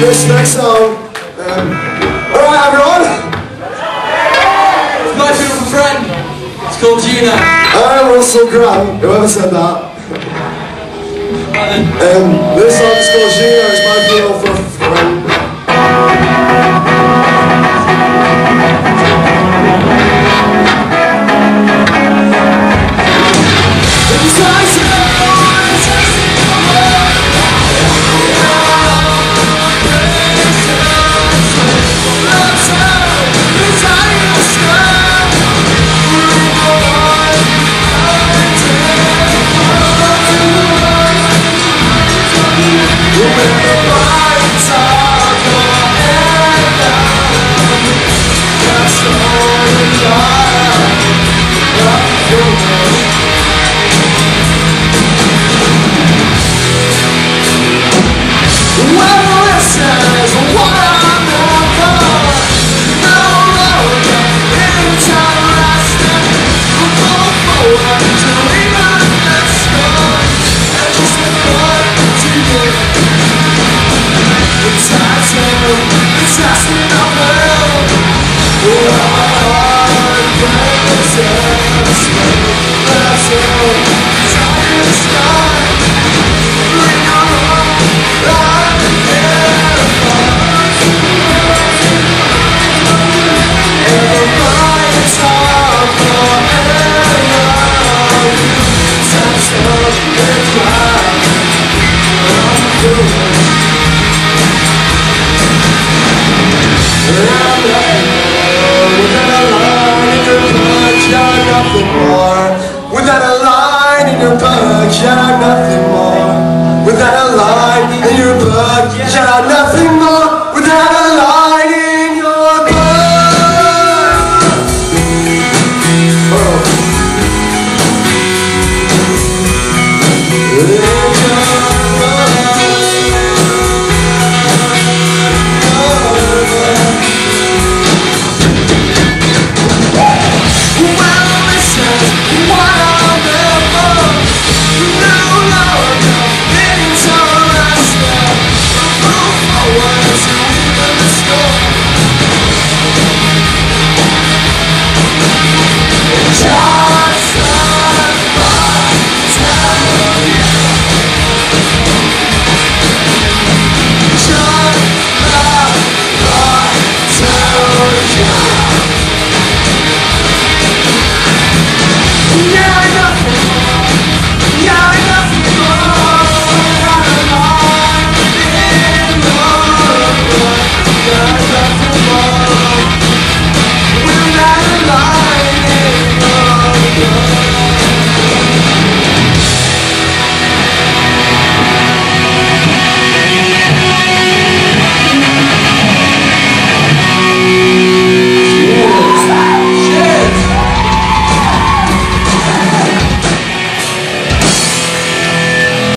this next song. Um, Alright, everyone. It's My beautiful friend. It's called Juneau. I'm Russell Grant, whoever said that. Um, this song is called Juneau, Without a line in your book, shout out nothing more. Without a line in your shout out nothing